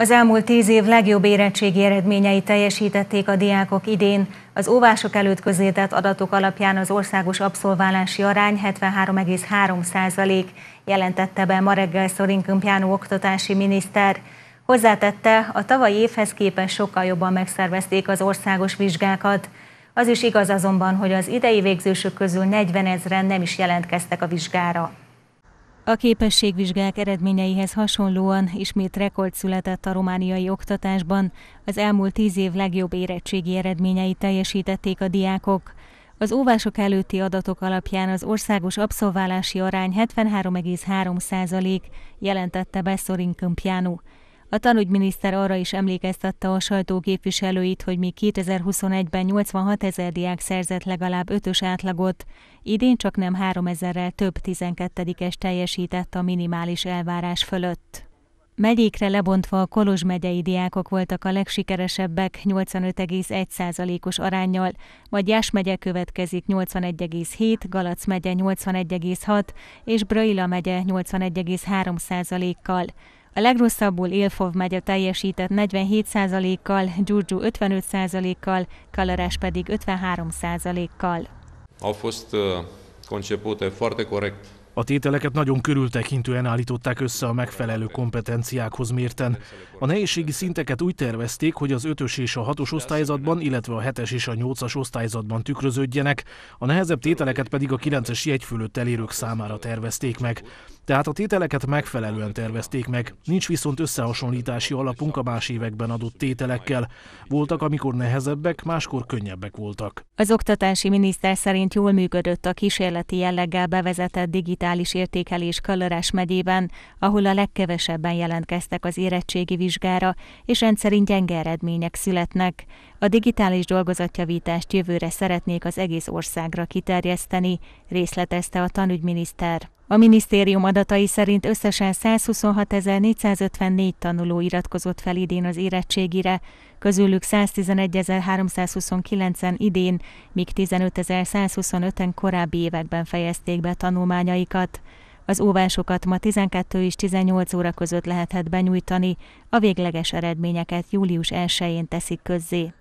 Az elmúlt tíz év legjobb érettségi eredményei teljesítették a diákok idén. Az óvások előtt közétett adatok alapján az országos abszolválási arány 73,3% jelentette be ma reggel Szorin Kömpjánó oktatási miniszter. Hozzátette, a tavalyi évhez képest sokkal jobban megszervezték az országos vizsgákat. Az is igaz azonban, hogy az idei végzősök közül 40 ezeren nem is jelentkeztek a vizsgára. A képességvizsgák eredményeihez hasonlóan ismét rekord született a romániai oktatásban. Az elmúlt tíz év legjobb érettségi eredményeit teljesítették a diákok. Az óvások előtti adatok alapján az országos abszolválási arány 73,3 jelentette be Szorin Kömpjánu. A tanügyminiszter arra is emlékeztette a sajtóképviselőit, hogy még 2021-ben 86 ezer diák szerzett legalább ötös átlagot, idén csak nem 3 ezerrel több 12-es teljesített a minimális elvárás fölött. Megyékre lebontva a Kolozs megyei diákok voltak a legsikeresebbek 85,1%-os arányjal, Magyás megye következik 81,7, Galac megye 81,6 és Braila megye 81,3%-kal. A legrosszabbul Ilfov megye teljesített 47%-kal, Gyurgyú 55%-kal, Kalarás pedig 53%-kal. Au fost concepute foarte corect a tételeket nagyon körültekintően állították össze a megfelelő kompetenciákhoz mérten. A nehézségi szinteket úgy tervezték, hogy az 5-ös és a 6-os osztályzatban, illetve a 7-es és a 8-as osztályzatban tükröződjenek, a nehezebb tételeket pedig a 9-es jegy fölött elérők számára tervezték meg. Tehát a tételeket megfelelően tervezték meg, nincs viszont összehasonlítási alapunk a más években adott tételekkel. Voltak, amikor nehezebbek, máskor könnyebbek voltak. Az oktatási miniszter szerint jól működött a kísérleti jelleggel bevezetett digitális értékelés Kalörás megyében, ahol a legkevesebben jelentkeztek az érettségi vizsgára, és rendszerint gyenge eredmények születnek. A digitális dolgozatjavítást jövőre szeretnék az egész országra kiterjeszteni, részletezte a tanügyminiszter. A minisztérium adatai szerint összesen 126.454 tanuló iratkozott fel idén az érettségire, közülük 111.329-en idén, míg 15.125-en korábbi években fejezték be tanulmányaikat. Az óvásokat ma 12 és 18 óra között lehetett benyújtani, a végleges eredményeket július 1-én teszik közzé.